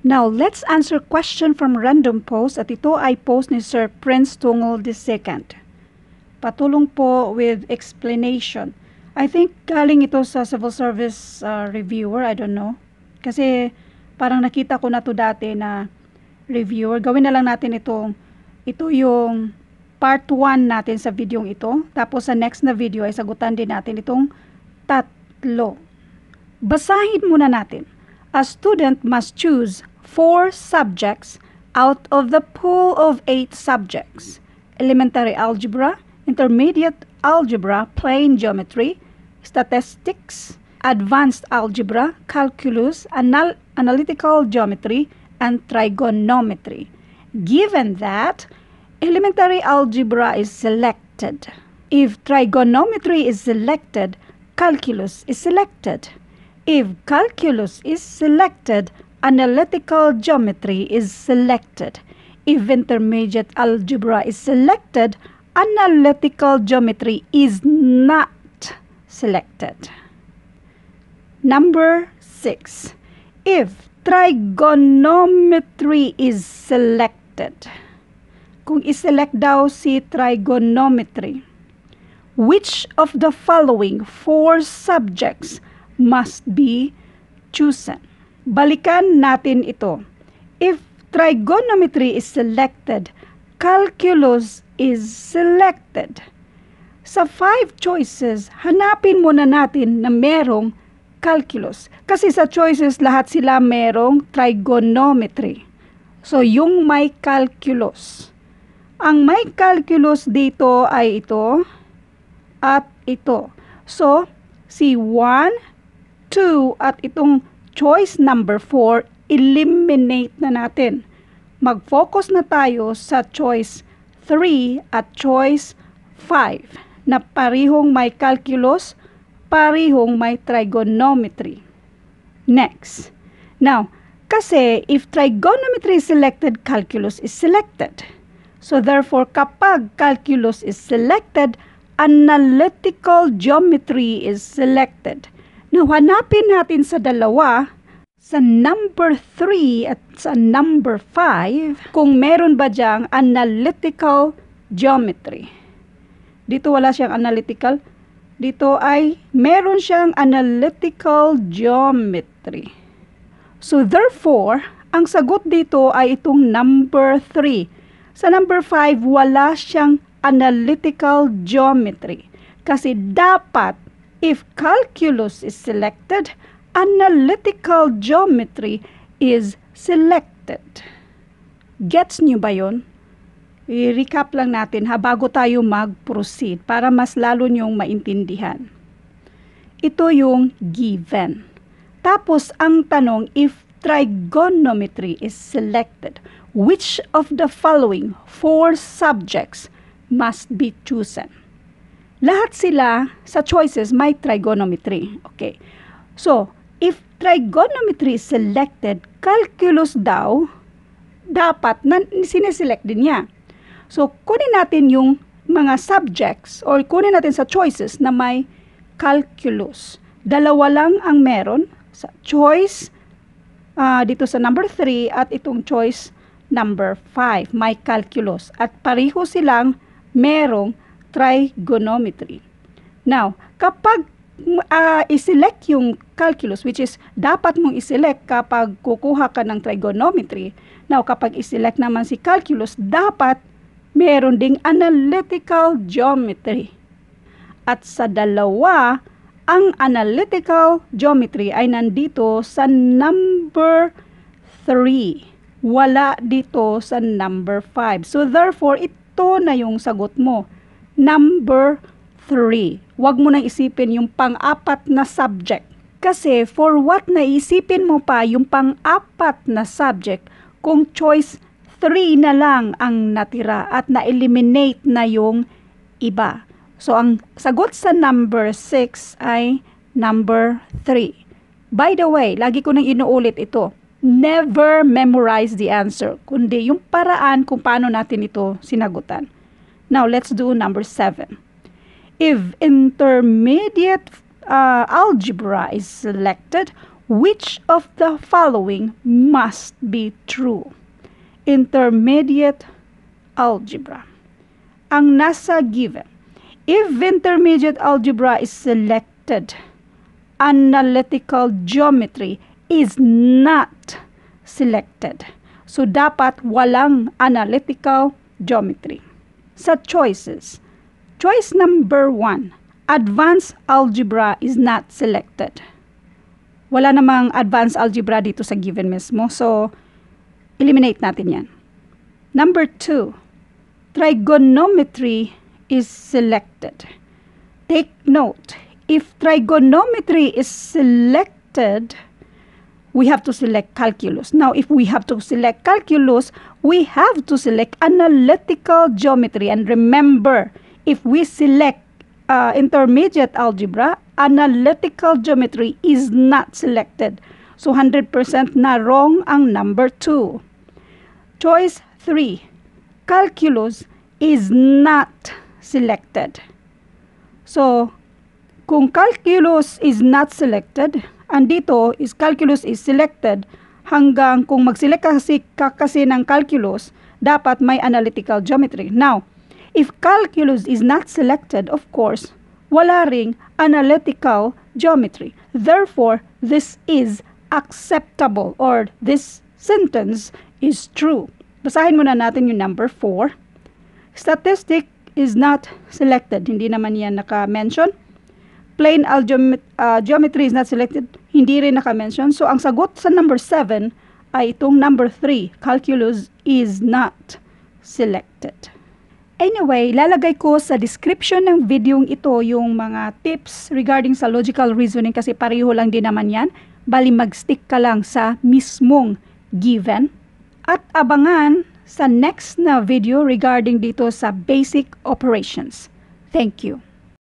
Now, let's answer question from random post at ito ay post ni Sir Prince Tungol II. Patulong po with explanation. I think galing ito sa civil service uh, reviewer, I don't know. Kasi parang nakita ko na to dati na reviewer. Gawin na lang natin itong, ito yung part 1 natin sa video ito. Tapos sa next na video ay sagutan din natin itong tatlo. Basahin muna natin. A student must choose four subjects out of the pool of eight subjects. Elementary algebra, intermediate algebra, plane geometry, statistics, advanced algebra, calculus, anal analytical geometry, and trigonometry. Given that elementary algebra is selected, if trigonometry is selected, calculus is selected. If calculus is selected, analytical geometry is selected. If intermediate algebra is selected, analytical geometry is not selected. Number 6. If trigonometry is selected, kung iselect daw si trigonometry, which of the following four subjects must be chosen? Balikan natin ito. If trigonometry is selected, calculus is selected. Sa five choices, hanapin muna natin na merong calculus. Kasi sa choices, lahat sila merong trigonometry. So, yung may calculus. Ang may calculus dito ay ito at ito. So, si 1, 2 at itong choice number 4, eliminate na natin. Mag-focus na tayo sa choice 3 at choice 5 na parihong may calculus, parihong may trigonometry. Next. Now, kasi if trigonometry is selected, calculus is selected. So therefore, kapag calculus is selected, analytical geometry is selected. Now, hanapin natin sa dalawa, sa number 3 at sa number 5, kung meron ba diyang analytical geometry. Dito wala siyang analytical. Dito ay meron siyang analytical geometry. So therefore, ang sagot dito ay itong number 3. Sa number 5, wala siyang analytical geometry. Kasi dapat If calculus is selected, analytical geometry is selected. Gets nyo ba yun? I-recap lang natin ha bago tayo mag-proceed para mas lalo nyong maintindihan. Ito yung given. Tapos ang tanong, if trigonometry is selected, which of the following four subjects must be chosen? Lahat sila sa choices may trigonometry. Okay. So, if trigonometry is selected, calculus daw, dapat na sineselect din niya. So, kunin natin yung mga subjects or kunin natin sa choices na may calculus. Dalawa lang ang meron sa choice uh, dito sa number 3 at itong choice number 5, may calculus. At pareho silang merong trigonometry. Now, kapag uh, iselect yung calculus, which is dapat mong iselect kapag kukuha ka ng trigonometry. Now, kapag iselect naman si calculus, dapat meron ding analytical geometry. At sa dalawa, ang analytical geometry ay nandito sa number 3. Wala dito sa number 5. So, therefore, ito na yung sagot mo Number 3, huwag mo nang isipin yung pang-apat na subject. Kasi for what naisipin mo pa yung pang-apat na subject kung choice 3 na lang ang natira at na-eliminate na yung iba. So, ang sagot sa number 6 ay number 3. By the way, lagi ko nang inuulit ito. Never memorize the answer, kundi yung paraan kung paano natin ito sinagutan. Now, let's do number seven. If intermediate uh, algebra is selected, Which of the following must be true? Intermediate algebra. Ang nasa given, if intermediate algebra is selected, analytical geometry is not selected. So, dapat walang analytical geometry. Sa choices, choice number one, advanced algebra is not selected. Wala namang advanced algebra dito sa given mismo. So, eliminate natin yan. Number two, trigonometry is selected. Take note, if trigonometry is selected, we have to select calculus. Now, if we have to select calculus, we have to select analytical geometry. And remember, if we select uh, intermediate algebra, analytical geometry is not selected. So, 100% na wrong ang number 2. Choice 3. Calculus is not selected. So, kung calculus is not selected, andito is calculus is selected hanggang kung mag-select kasi, ka kasi ng calculus, dapat may analytical geometry. Now, if calculus is not selected, of course, wala ring analytical geometry. Therefore, this is acceptable or this sentence is true. Basahin muna natin yung number 4. Statistic is not selected. Hindi naman yan naka-mention. Plain algebra uh, geometry is not selected. Hindi rin naka-mention. So, ang sagot sa number 7 ay itong number 3. Calculus is not selected. Anyway, lalagay ko sa description ng videong ito yung mga tips regarding sa logical reasoning kasi pareho lang din naman yan. Bali mag-stick ka lang sa mismong given. At abangan sa next na video regarding dito sa basic operations. Thank you.